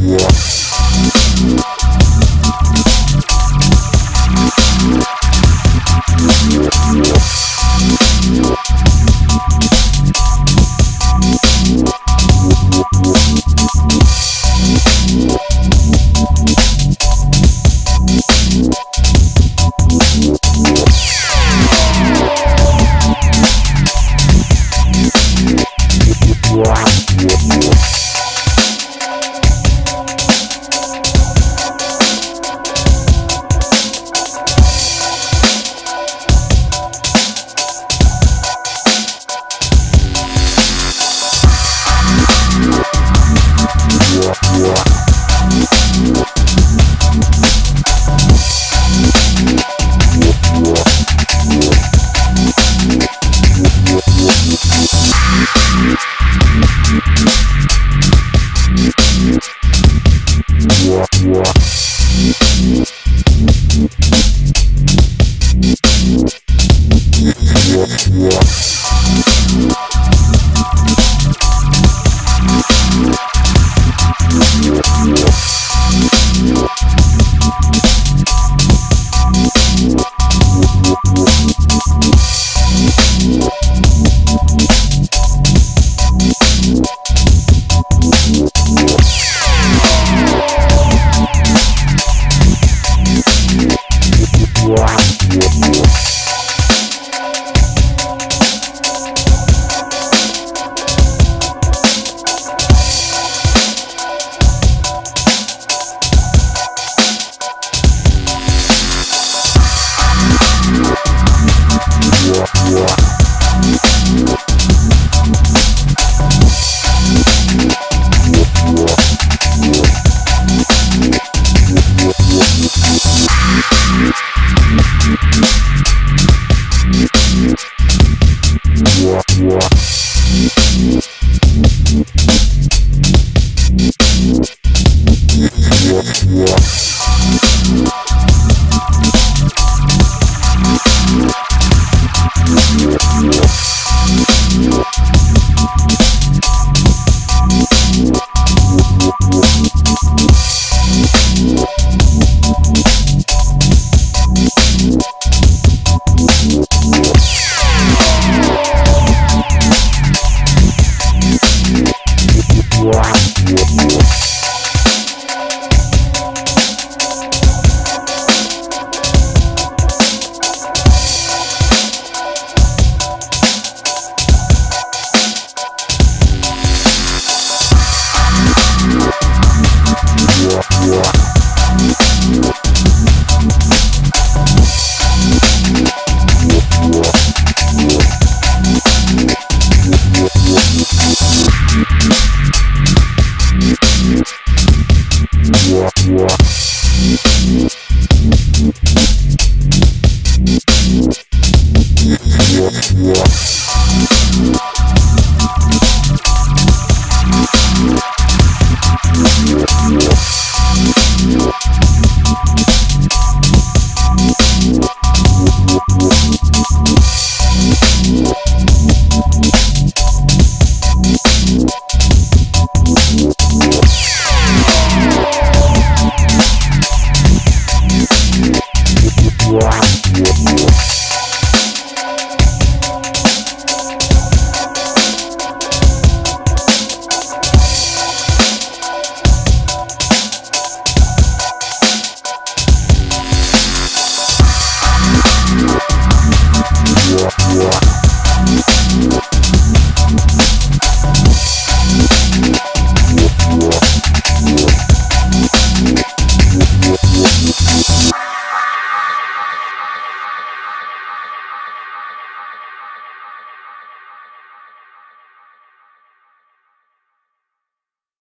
Yeah. Yeah, yeah. Yeah.